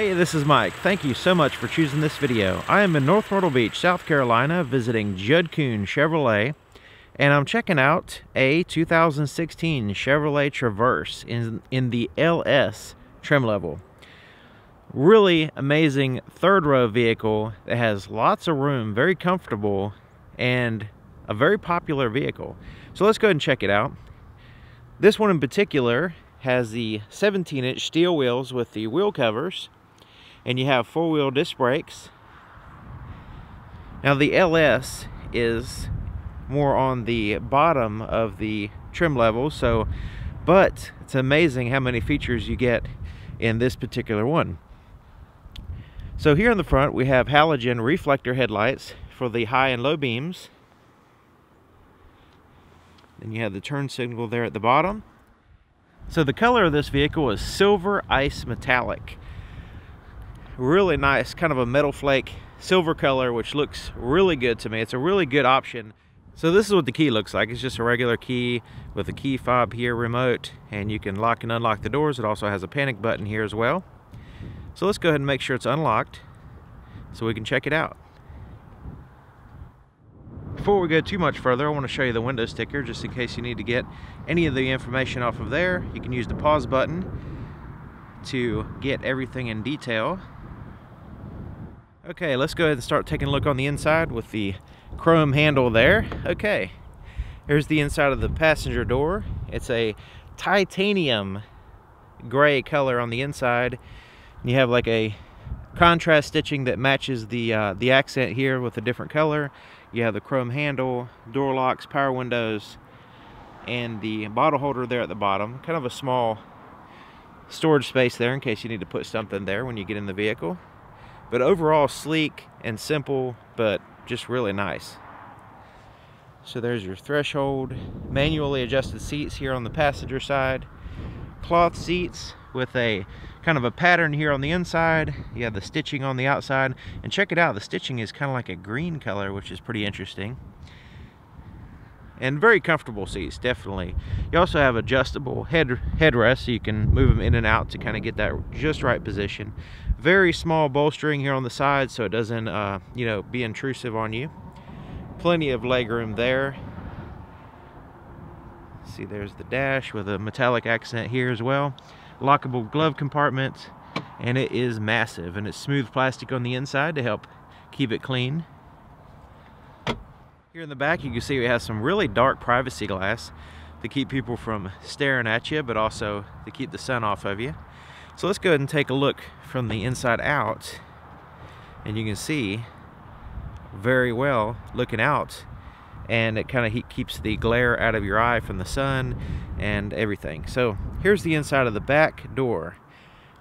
Hey, this is Mike. Thank you so much for choosing this video. I am in North Myrtle Beach, South Carolina, visiting Jud Kuhn Chevrolet, and I'm checking out a 2016 Chevrolet Traverse in, in the LS trim level. Really amazing third row vehicle that has lots of room, very comfortable, and a very popular vehicle. So let's go ahead and check it out. This one in particular has the 17 inch steel wheels with the wheel covers and you have four wheel disc brakes. Now the LS is more on the bottom of the trim level so but it's amazing how many features you get in this particular one. So here in the front we have halogen reflector headlights for the high and low beams. Then you have the turn signal there at the bottom. So the color of this vehicle is silver ice metallic. Really nice, kind of a metal flake silver color, which looks really good to me. It's a really good option. So this is what the key looks like. It's just a regular key with a key fob here remote, and you can lock and unlock the doors. It also has a panic button here as well. So let's go ahead and make sure it's unlocked so we can check it out. Before we go too much further, I want to show you the window sticker just in case you need to get any of the information off of there. You can use the pause button to get everything in detail. Okay, let's go ahead and start taking a look on the inside with the chrome handle there. Okay, here's the inside of the passenger door. It's a titanium gray color on the inside. You have like a contrast stitching that matches the uh, the accent here with a different color. You have the chrome handle, door locks, power windows, and the bottle holder there at the bottom. Kind of a small storage space there in case you need to put something there when you get in the vehicle. But overall sleek and simple, but just really nice. So there's your threshold, manually adjusted seats here on the passenger side, cloth seats with a kind of a pattern here on the inside. You have the stitching on the outside. And check it out, the stitching is kind of like a green color, which is pretty interesting. And very comfortable seats, definitely. You also have adjustable head headrests, so you can move them in and out to kind of get that just right position. Very small bolstering here on the side, so it doesn't, uh, you know, be intrusive on you. Plenty of legroom there. See, there's the dash with a metallic accent here as well lockable glove compartment and it is massive and it's smooth plastic on the inside to help keep it clean. Here in the back you can see we have some really dark privacy glass to keep people from staring at you but also to keep the sun off of you. So let's go ahead and take a look from the inside out and you can see very well looking out and it kind of keeps the glare out of your eye from the sun and everything. So here's the inside of the back door.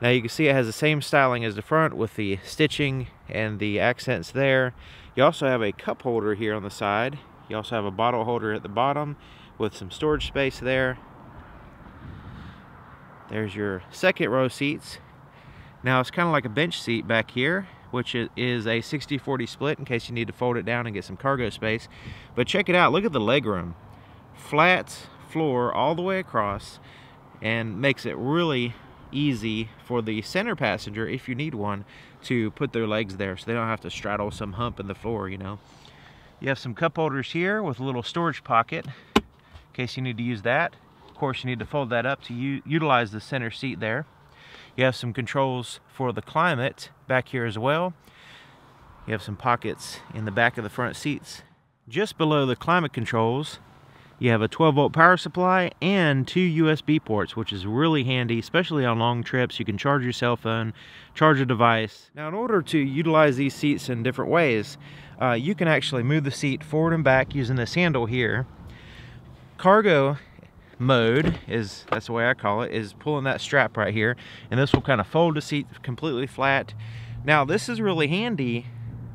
Now you can see it has the same styling as the front with the stitching and the accents there. You also have a cup holder here on the side. You also have a bottle holder at the bottom with some storage space there. There's your second row seats. Now it's kind of like a bench seat back here which is a 60-40 split in case you need to fold it down and get some cargo space. But check it out, look at the legroom. Flat floor all the way across and makes it really easy for the center passenger, if you need one, to put their legs there so they don't have to straddle some hump in the floor, you know. You have some cup holders here with a little storage pocket in case you need to use that. Course, you need to fold that up to utilize the center seat there. You have some controls for the climate back here as well. You have some pockets in the back of the front seats. Just below the climate controls, you have a 12 volt power supply and two USB ports, which is really handy, especially on long trips. You can charge your cell phone, charge a device. Now, in order to utilize these seats in different ways, uh, you can actually move the seat forward and back using this handle here. Cargo mode is that's the way I call it is pulling that strap right here and this will kind of fold the seat completely flat. Now this is really handy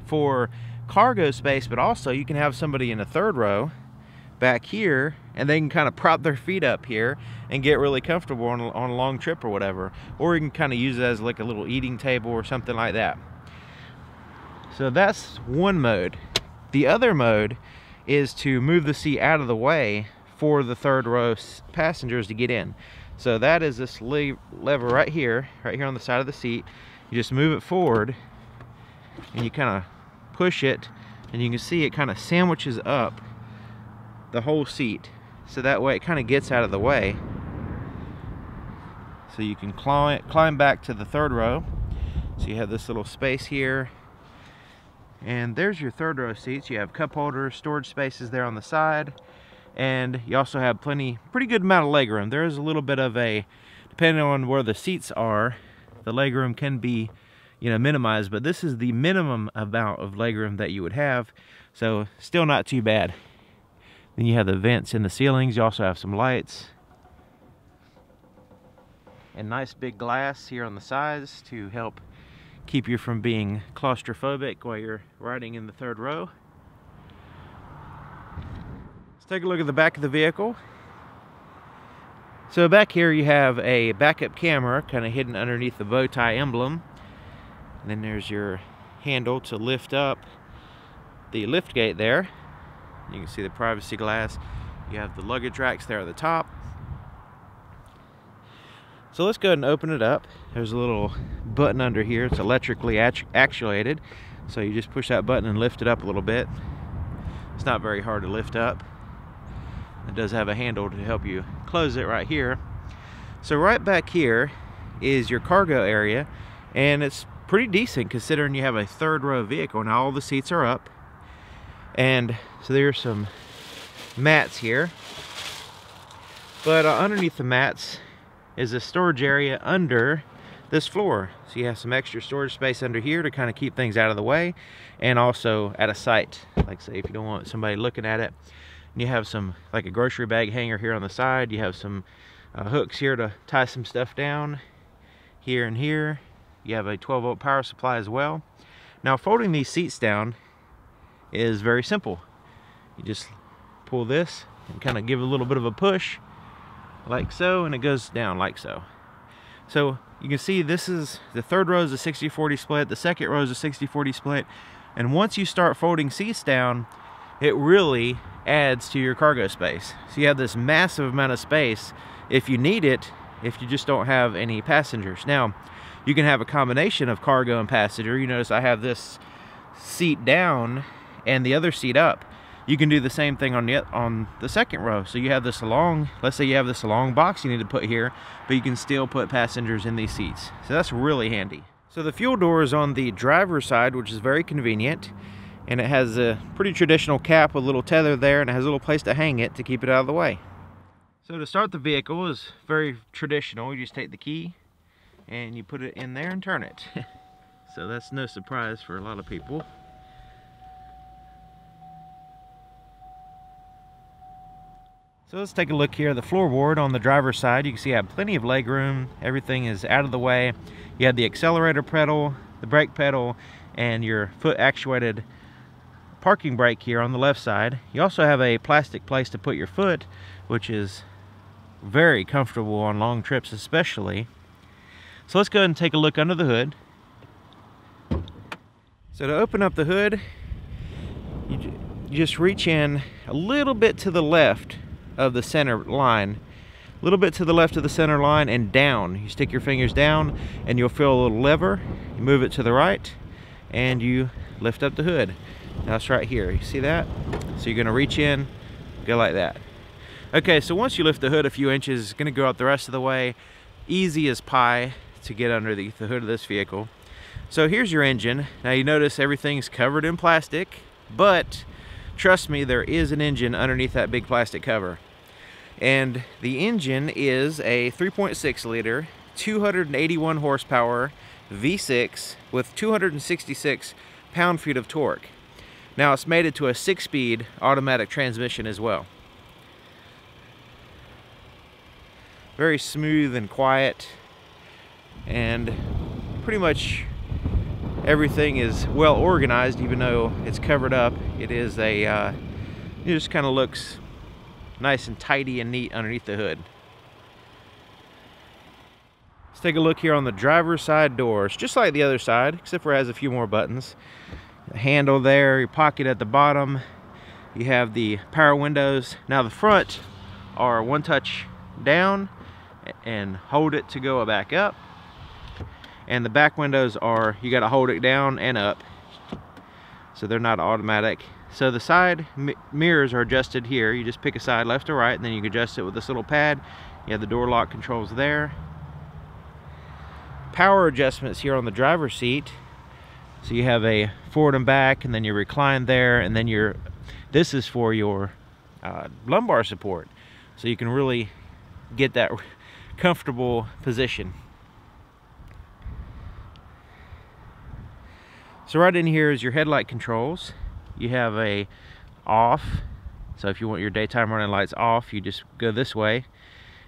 for cargo space but also you can have somebody in the third row back here and they can kind of prop their feet up here and get really comfortable on, on a long trip or whatever. Or you can kind of use it as like a little eating table or something like that. So that's one mode. The other mode is to move the seat out of the way for the third row passengers to get in. So that is this lever right here, right here on the side of the seat. you just move it forward and you kind of push it and you can see it kind of sandwiches up the whole seat. So that way it kind of gets out of the way. So you can climb, climb back to the third row. So you have this little space here. And there's your third row seats. You have cup holders storage spaces there on the side and you also have plenty pretty good amount of leg room. There is a little bit of a depending on where the seats are the leg room can be you know minimized but this is the minimum amount of leg room that you would have. So still not too bad. Then you have the vents in the ceilings. You also have some lights. And nice big glass here on the sides to help keep you from being claustrophobic while you're riding in the third row take a look at the back of the vehicle so back here you have a backup camera kind of hidden underneath the bow tie emblem and then there's your handle to lift up the lift gate there. You can see the privacy glass. You have the luggage racks there at the top. So let's go ahead and open it up. There's a little button under here. It's electrically actuated. So you just push that button and lift it up a little bit. It's not very hard to lift up. It does have a handle to help you close it right here. So right back here is your cargo area and it's pretty decent considering you have a third row vehicle. Now all the seats are up. And so there's some mats here. But uh, underneath the mats is a storage area under this floor. So you have some extra storage space under here to kind of keep things out of the way and also at a sight. Like say if you don't want somebody looking at it. And you have some like a grocery bag hanger here on the side. You have some uh, hooks here to tie some stuff down here and here you have a 12 volt power supply as well. Now folding these seats down is very simple. You just pull this and kind of give a little bit of a push like so and it goes down like so. So you can see this is the third row is a 60-40 split, the second row is a 60-40 split and once you start folding seats down it really adds to your cargo space. So you have this massive amount of space if you need it if you just don't have any passengers. Now you can have a combination of cargo and passenger. You notice I have this seat down and the other seat up. You can do the same thing on the on the second row. So you have this long, let's say you have this long box you need to put here, but you can still put passengers in these seats. So that's really handy. So the fuel door is on the driver's side, which is very convenient. And it has a pretty traditional cap with a little tether there and it has a little place to hang it to keep it out of the way. So to start the vehicle is very traditional. You just take the key, and you put it in there and turn it. so that's no surprise for a lot of people. So let's take a look here. The floorboard on the driver's side, you can see I have plenty of leg room. Everything is out of the way. You have the accelerator pedal, the brake pedal, and your foot actuated parking brake here on the left side. You also have a plastic place to put your foot, which is very comfortable on long trips especially. So let's go ahead and take a look under the hood. So to open up the hood, you, just reach in a little bit to the left of the center line a little bit to the left of the center line and down. You stick your fingers down and you'll feel a little lever. You move it to the right and you lift up the hood. It's right here. You see that? So you're going to reach in, go like that. Okay, so once you lift the hood a few inches, it's going to go up the rest of the way. Easy as pie to get underneath the hood of this vehicle. So here's your engine. Now you notice everything's covered in plastic, but trust me, there is an engine underneath that big plastic cover. And the engine is a 3.6 liter, 281 horsepower V6 with 266 pound-feet of torque. Now it's mated to a six-speed automatic transmission as well. Very smooth and quiet and pretty much everything is well organized even though it's covered up. It is a uh, it just kind of looks nice and tidy and neat underneath the hood. Let's take a look here on the driver's side doors just like the other side except for it has a few more buttons handle there your pocket at the bottom you have the power windows now the front are one touch down and hold it to go back up And the back windows are, you gotta hold it down and up. So they're not automatic. So the side mirrors are adjusted here. You just pick a side left or right and then you can adjust it with this little pad. You have the door lock controls there. Power adjustments here on the driver's seat. So you have a forward and back and then you recline there and then you're, this is for your uh, lumbar support. So you can really get that comfortable position. So right in here is your headlight controls. You have a off. So if you want your daytime running lights off, you just go this way.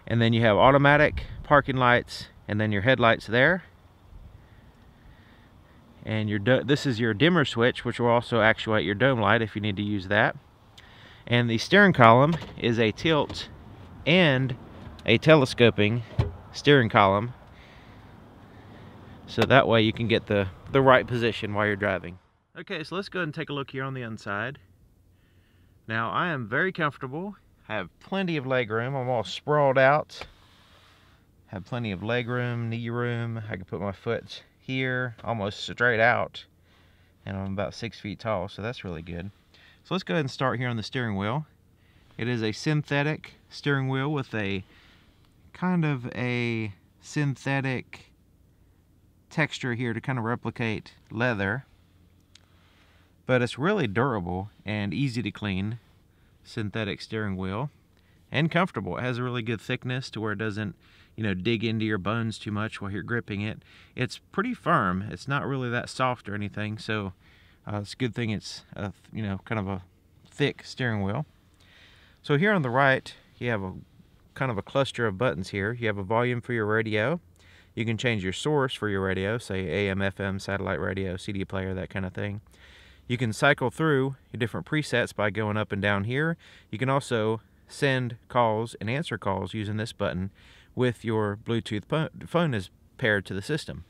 And then you have automatic parking lights and then your headlights there. And your this is your dimmer switch, which will also actuate your dome light if you need to use that. And the steering column is a tilt and a telescoping steering column. So that way you can get the the right position while you're driving. Okay so let's go ahead and take a look here on the inside. Now I am very comfortable. I have plenty of leg room. I'm all sprawled out. Have plenty of leg room knee room. I can put my foot here almost straight out and I'm about six feet tall so that's really good so let's go ahead and start here on the steering wheel it is a synthetic steering wheel with a kind of a synthetic texture here to kind of replicate leather. But it's really durable and easy to clean synthetic steering wheel and comfortable. It has a really good thickness to where it doesn't, you know, dig into your bones too much while you're gripping it. It's pretty firm. It's not really that soft or anything, so uh, it's a good thing it's, a, you know, kind of a thick steering wheel. So here on the right, you have a kind of a cluster of buttons here. You have a volume for your radio. You can change your source for your radio, say AM, FM, satellite radio, CD player, that kind of thing. You can cycle through your different presets by going up and down here. You can also send calls and answer calls using this button with your Bluetooth phone is paired to the system.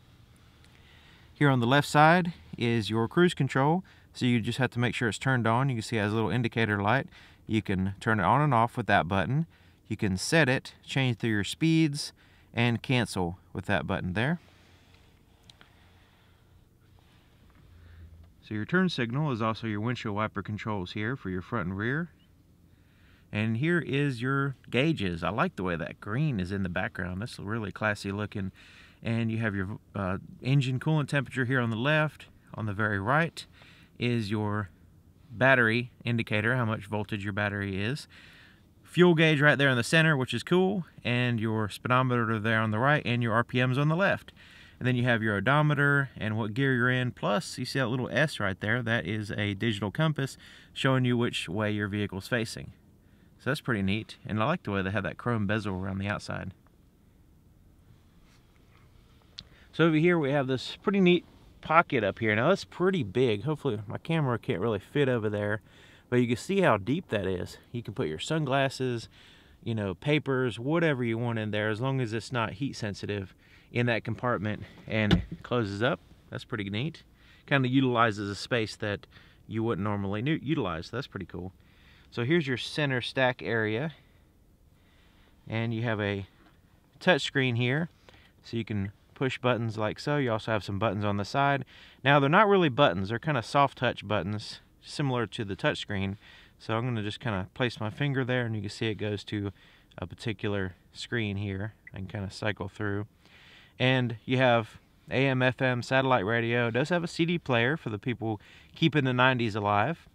Here on the left side is your cruise control. So you just have to make sure it's turned on. You can see it has a little indicator light. You can turn it on and off with that button. You can set it, change through your speeds, and cancel with that button there. So your turn signal is also your windshield wiper controls here for your front and rear. And here is your gauges. I like the way that green is in the background. That's really classy looking. And you have your uh, engine coolant temperature here on the left. On the very right is your battery indicator, how much voltage your battery is fuel gauge right there in the center, which is cool, and your speedometer there on the right, and your RPMs on the left. And then you have your odometer and what gear you're in. Plus, you see that little S right there. That is a digital compass showing you which way your vehicle's facing. So that's pretty neat. And I like the way they have that chrome bezel around the outside. So over here we have this pretty neat pocket up here. Now that's pretty big. Hopefully my camera can't really fit over there. But you can see how deep that is. You can put your sunglasses, you know, papers, whatever you want in there, as long as it's not heat sensitive in that compartment and closes up. That's pretty neat. Kind of utilizes a space that you wouldn't normally utilize. That's pretty cool. So here's your center stack area. And you have a touch screen here. So you can push buttons like so. You also have some buttons on the side. Now they're not really buttons. They're kind of soft touch buttons similar to the touchscreen. So I'm going to just kind of place my finger there and you can see it goes to a particular screen here. I can kind of cycle through. And you have AM, FM, satellite radio. It does have a CD player for the people keeping the 90s alive.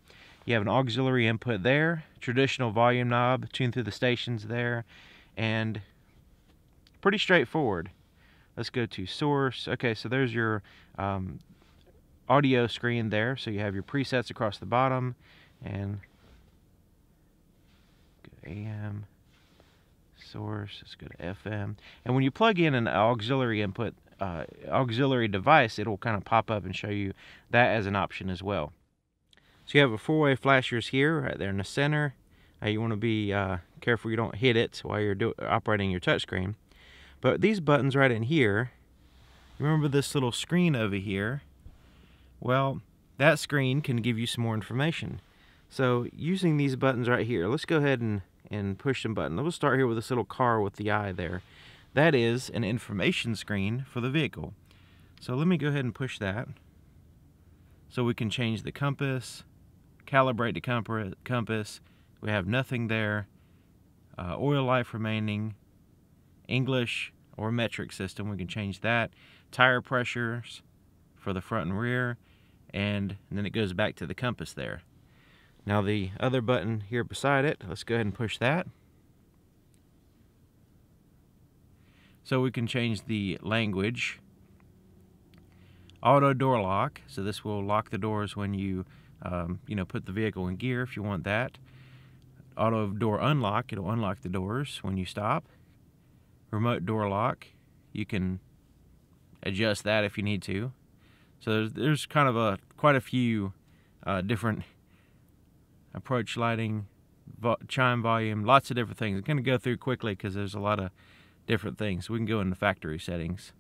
You have an auxiliary input there, traditional volume knob, tune through the stations there, and pretty straightforward. Let's go to source. Okay, so there's your um, audio screen there. So you have your presets across the bottom and AM source, let's go to FM. And when you plug in an auxiliary input, uh, auxiliary device, it'll kind of pop up and show you that as an option as well. So you have a four-way flashers here, right there in the center. Uh, you want to be uh, careful you don't hit it while you're operating your touchscreen. But these buttons right in here, remember this little screen over here, well, that screen can give you some more information. So using these buttons right here, let's go ahead and, and push some buttons. We'll start here with this little car with the eye there. That is an information screen for the vehicle. So let me go ahead and push that. So we can change the compass, calibrate the compass. We have nothing there. Uh, oil life remaining, English or metric system, we can change that. Tire pressures for the front and rear, and, and then it goes back to the compass there. Now the other button here beside it, let's go ahead and push that. So we can change the language. Auto door lock, so this will lock the doors when you, um, you know, put the vehicle in gear if you want that. Auto door unlock, it'll unlock the doors when you stop. Remote door lock, you can adjust that if you need to. So there's, there's kind of a quite a few uh, different approach lighting, vo chime volume, lots of different things. I'm going to go through quickly because there's a lot of different things. We can go into factory settings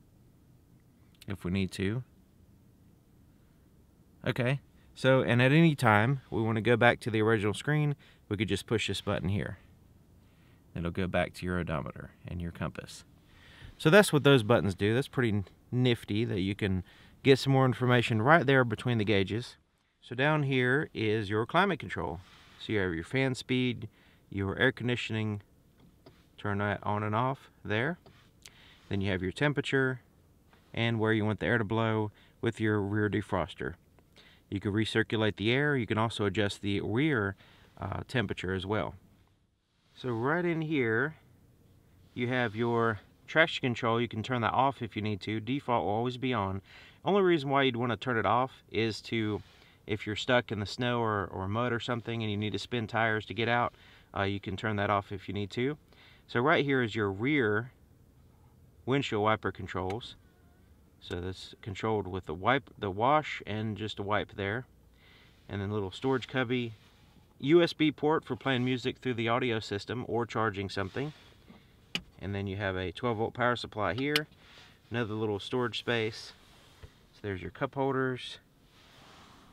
if we need to. Okay, so and at any time we want to go back to the original screen, we could just push this button here. It'll go back to your odometer and your compass. So that's what those buttons do. That's pretty nifty that you can get some more information right there between the gauges. So down here is your climate control. So you have your fan speed, your air conditioning, turn that on and off there. Then you have your temperature and where you want the air to blow with your rear defroster. You can recirculate the air. You can also adjust the rear uh, temperature as well. So right in here, you have your traction control. You can turn that off if you need to. Default will always be on. Only reason why you'd want to turn it off is to if you're stuck in the snow or, or mud or something and you need to spin tires to get out, uh, you can turn that off if you need to. So right here is your rear windshield wiper controls. So this controlled with the wipe, the wash, and just a wipe there. And then a little storage cubby, USB port for playing music through the audio system or charging something. And then you have a 12 volt power supply here, another little storage space. So there's your cup holders,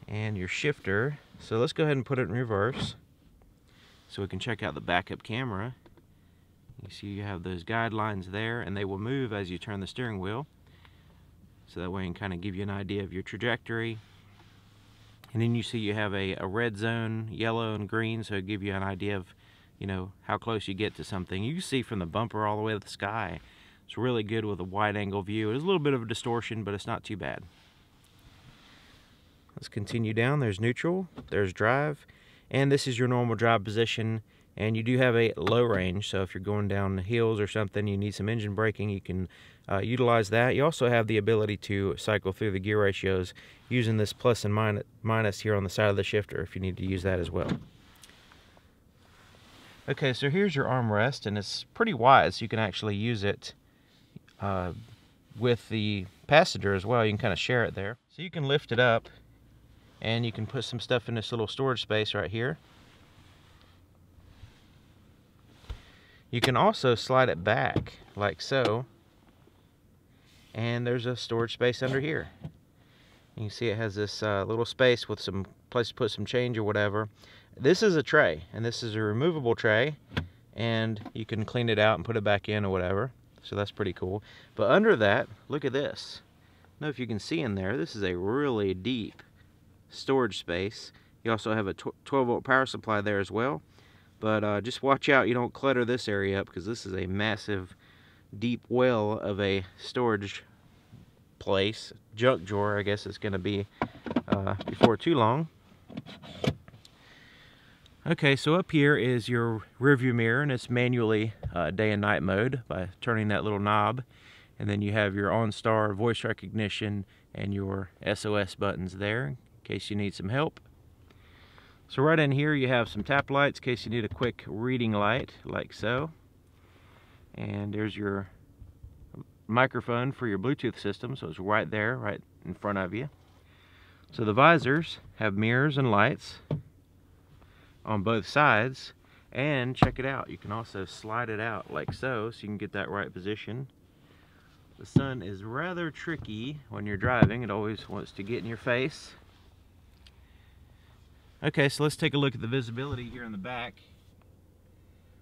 and your shifter. So let's go ahead and put it in reverse so we can check out the backup camera. You see you have those guidelines there and they will move as you turn the steering wheel. So that way I can kind of give you an idea of your trajectory. And then you see you have a, a red zone, yellow and green, so give you an idea of, you know, how close you get to something. You can see from the bumper all the way to the sky. It's really good with a wide angle view. There's a little bit of a distortion, but it's not too bad. Let's continue down. There's neutral, there's drive, and this is your normal drive position. And you do have a low range, so if you're going down the hills or something, you need some engine braking, you can uh, utilize that. You also have the ability to cycle through the gear ratios using this plus and minus, here on the side of the shifter if you need to use that as well. Okay, so here's your armrest, and it's pretty wide, so you can actually use it uh, with the passenger as well. You can kind of share it there. So you can lift it up and you can put some stuff in this little storage space right here. You can also slide it back like so and there's a storage space under here. You can see it has this uh, little space with some place to put some change or whatever. This is a tray and this is a removable tray and you can clean it out and put it back in or whatever. So that's pretty cool. But under that, look at this. I know if you can see in there, this is a really deep storage space. You also have a 12 volt power supply there as well. But uh, just watch out you don't clutter this area up because this is a massive deep well of a storage place. Junk drawer I guess it's going to be uh, before too long. Okay, so up here is your rearview mirror and it's manually uh, day and night mode by turning that little knob. And then you have your OnStar voice recognition and your SOS buttons there in case you need some help. So right in here you have some tap lights in case you need a quick reading light like so. And there's your microphone for your Bluetooth system so it's right there right in front of you. So the visors have mirrors and lights on both sides and check it out you can also slide it out like so so you can get that right position. The sun is rather tricky when you're driving it always wants to get in your face Okay, so let's take a look at the visibility here in the back.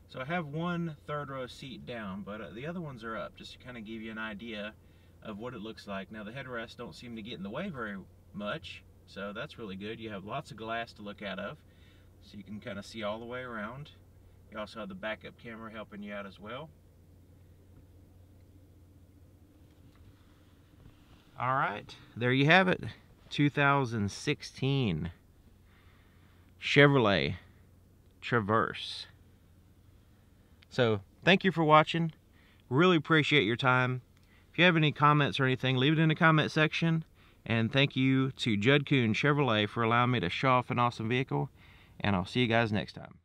So I have one third row seat down, but uh, the other ones are up, just to kind of give you an idea of what it looks like. Now the headrests don't seem to get in the way very much, so that's really good. You have lots of glass to look out of, so you can kind of see all the way around. You also have the backup camera helping you out as well. All right, there you have it. 2016 Chevrolet Traverse. So, thank you for watching. Really appreciate your time. If you have any comments or anything, leave it in the comment section. And thank you to Jud Kuhn Chevrolet for allowing me to show off an awesome vehicle. And I'll see you guys next time.